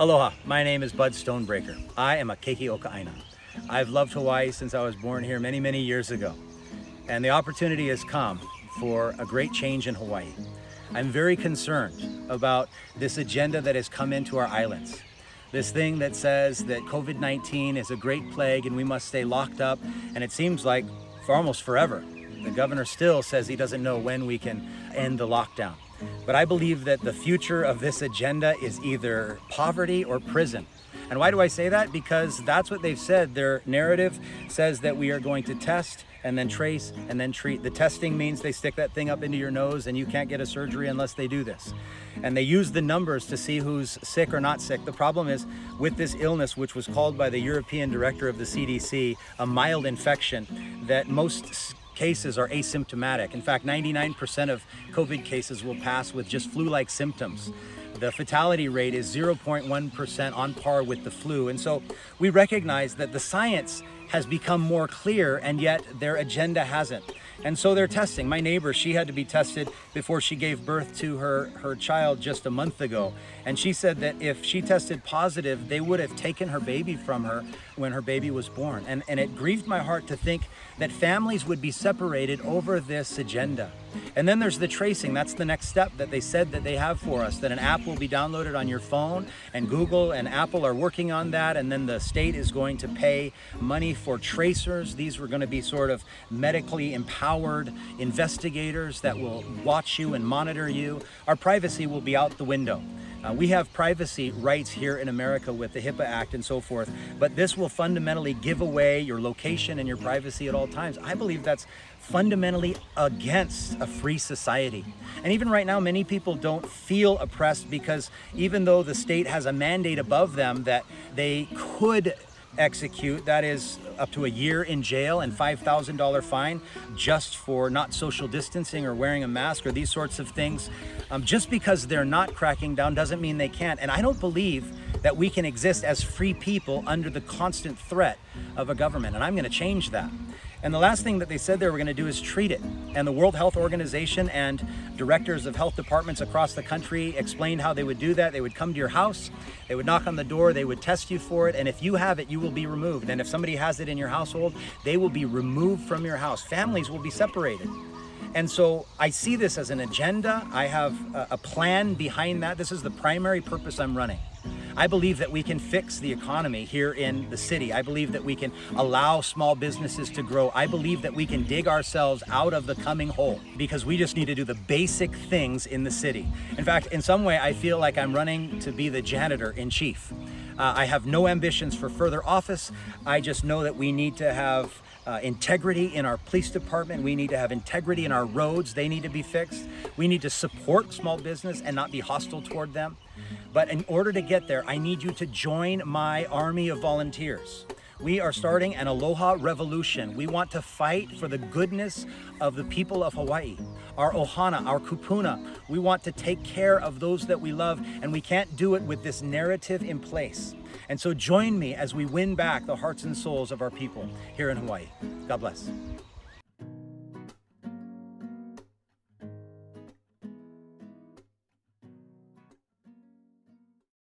Aloha, my name is Bud Stonebraker. I am a Keiki Oka'aina. I've loved Hawaii since I was born here many, many years ago. And the opportunity has come for a great change in Hawaii. I'm very concerned about this agenda that has come into our islands. This thing that says that COVID-19 is a great plague and we must stay locked up. And it seems like for almost forever. The governor still says he doesn't know when we can end the lockdown. But I believe that the future of this agenda is either poverty or prison. And why do I say that? Because that's what they've said. Their narrative says that we are going to test and then trace and then treat. The testing means they stick that thing up into your nose and you can't get a surgery unless they do this. And they use the numbers to see who's sick or not sick. The problem is with this illness, which was called by the European director of the CDC a mild infection, that most cases are asymptomatic. In fact, 99% of COVID cases will pass with just flu-like symptoms. The fatality rate is 0.1% on par with the flu. And so we recognize that the science has become more clear and yet their agenda hasn't. And so they're testing. My neighbor, she had to be tested before she gave birth to her, her child just a month ago. And she said that if she tested positive, they would have taken her baby from her when her baby was born. And, and it grieved my heart to think that families would be separated over this agenda. And then there's the tracing. That's the next step that they said that they have for us, that an app will be downloaded on your phone and Google and Apple are working on that. And then the state is going to pay money for tracers. These were going to be sort of medically empowered investigators that will watch you and monitor you. Our privacy will be out the window. Uh, we have privacy rights here in America with the HIPAA Act and so forth, but this will fundamentally give away your location and your privacy at all times. I believe that's fundamentally against a free society. And even right now, many people don't feel oppressed because even though the state has a mandate above them that they could execute, that is up to a year in jail and $5,000 fine just for not social distancing or wearing a mask or these sorts of things. Um, just because they're not cracking down doesn't mean they can't. And I don't believe that we can exist as free people under the constant threat of a government. And I'm going to change that. And the last thing that they said they were going to do is treat it. And the World Health Organization and directors of health departments across the country explained how they would do that. They would come to your house, they would knock on the door, they would test you for it, and if you have it, you will be removed. And if somebody has it in your household, they will be removed from your house. Families will be separated. And so I see this as an agenda. I have a plan behind that. This is the primary purpose I'm running. I believe that we can fix the economy here in the city. I believe that we can allow small businesses to grow. I believe that we can dig ourselves out of the coming hole because we just need to do the basic things in the city. In fact, in some way, I feel like I'm running to be the janitor in chief. Uh, I have no ambitions for further office. I just know that we need to have uh, integrity in our police department. We need to have integrity in our roads. They need to be fixed. We need to support small business and not be hostile toward them. But in order to get there, I need you to join my army of volunteers. We are starting an Aloha revolution. We want to fight for the goodness of the people of Hawaii, our ohana, our kupuna. We want to take care of those that we love, and we can't do it with this narrative in place. And so join me as we win back the hearts and souls of our people here in Hawaii. God bless.